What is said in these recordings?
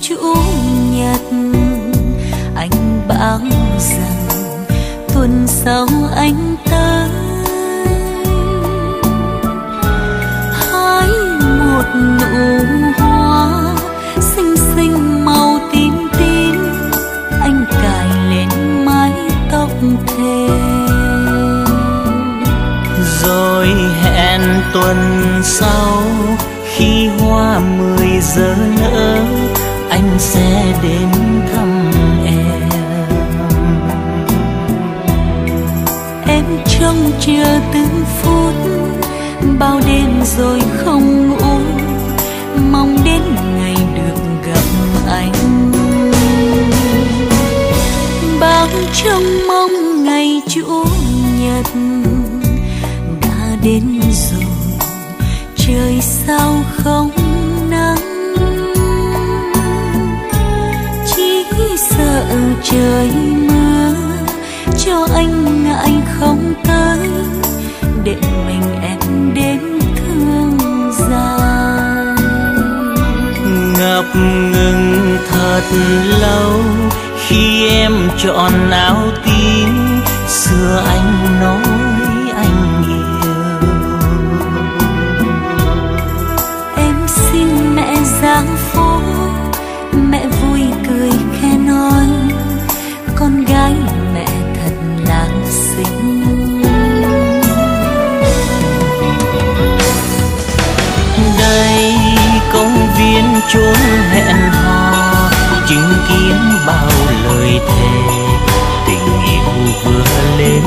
chủ nhật. Anh bảo rằng tuần sau anh tới. Hái một nụ hoa xinh xinh màu tím tím. Anh cài lên mái tóc thề rồi hẹn tuần sau khi hoa mười giờ nở sẽ đến thăm em. Em trông chờ từng phút, bao đêm rồi không ngủ mong đến ngày được gặp anh. Bao trông mong ngày chủ nhật đã đến rồi. Trời sao không sợ trời mưa, cho anh ngại không tới, để mình em đến thương dài. Ngập ngừng thật lâu, khi em chọn áo tím, xưa anh nói con gái mẹ thật là xinh. Đây công viên chốn hẹn hò, chứng kiến bao lời thề, tình yêu vừa lên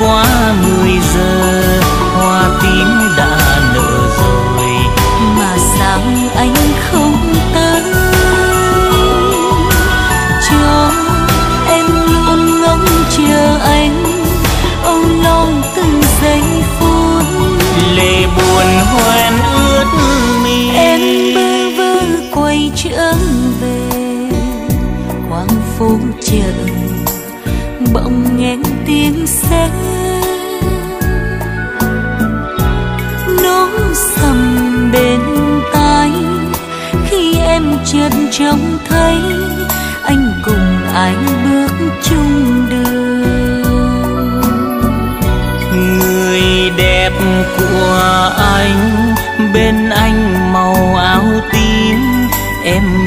quá mười giờ hoa tím đã nở rồi mà sao anh không tới? Cho em luôn ngóng chờ anh âu lo từng giây phút. Lệ buồn hoen ướt mi. Em bơ vơ quay trở về quang phố chợ bỗng nghe tiếng xe. Nó sầm bên tai. Khi em chợt trông thấy, anh cùng ai bước chung đường. Người đẹp của anh, bên anh màu áo tím, em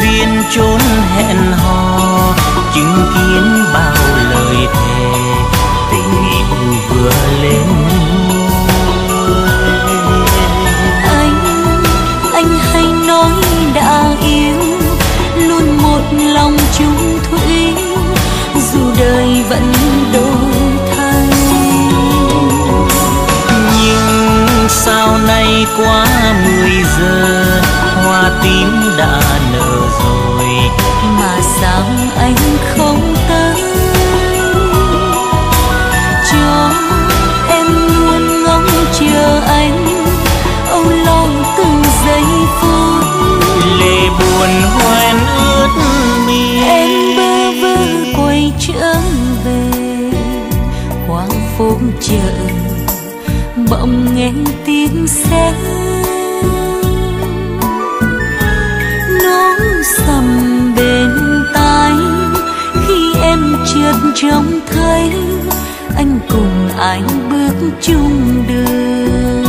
viên chốn hẹn hò chứng kiến bao lời thề tình yêu vừa lên. Anh anh hay nói đã yêu luôn một lòng chung thủy dù đời vẫn đổi thay. Nhưng sao nay quá mười giờ hoa tím đã nở tiếng xe. Nó sầm bên tai, khi em chợt trông thấy, anh cùng anh bước chung đường.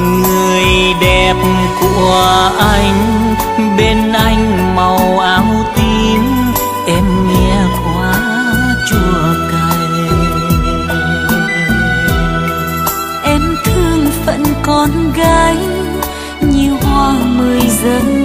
Người đẹp của anh gái nhiều hoa mười giờ.